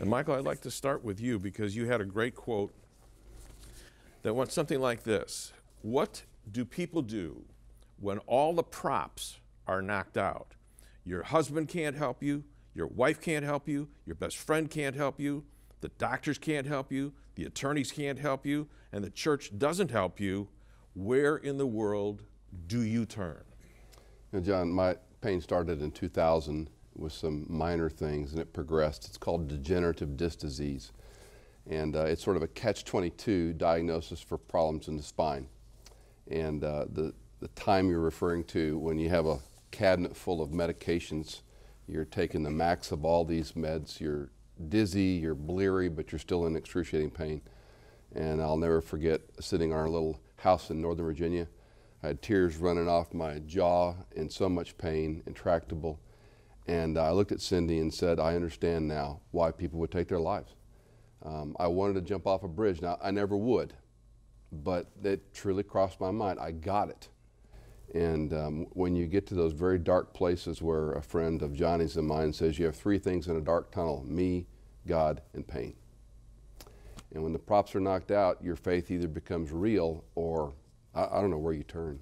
And Michael, I'd like to start with you because you had a great quote that went something like this What do people do when all the props are knocked out? Your husband can't help you, your wife can't help you, your best friend can't help you, the doctors can't help you, the attorneys can't help you, and the church doesn't help you. Where in the world do you turn? You know, John, my pain started in 2000 with some minor things and it progressed. It's called degenerative disc disease. And uh, it's sort of a catch 22 diagnosis for problems in the spine. And uh, the, the time you're referring to when you have a cabinet full of medications, you're taking the max of all these meds, you're dizzy, you're bleary, but you're still in excruciating pain. And I'll never forget sitting in our little house in Northern Virginia. I had tears running off my jaw in so much pain, intractable. And I looked at Cindy and said, I understand now why people would take their lives. Um, I wanted to jump off a bridge. Now, I never would, but it truly crossed my mind. I got it. And um, when you get to those very dark places where a friend of Joni's and mine says you have three things in a dark tunnel me, God, and pain. And when the props are knocked out, your faith either becomes real or I, I don't know where you turn.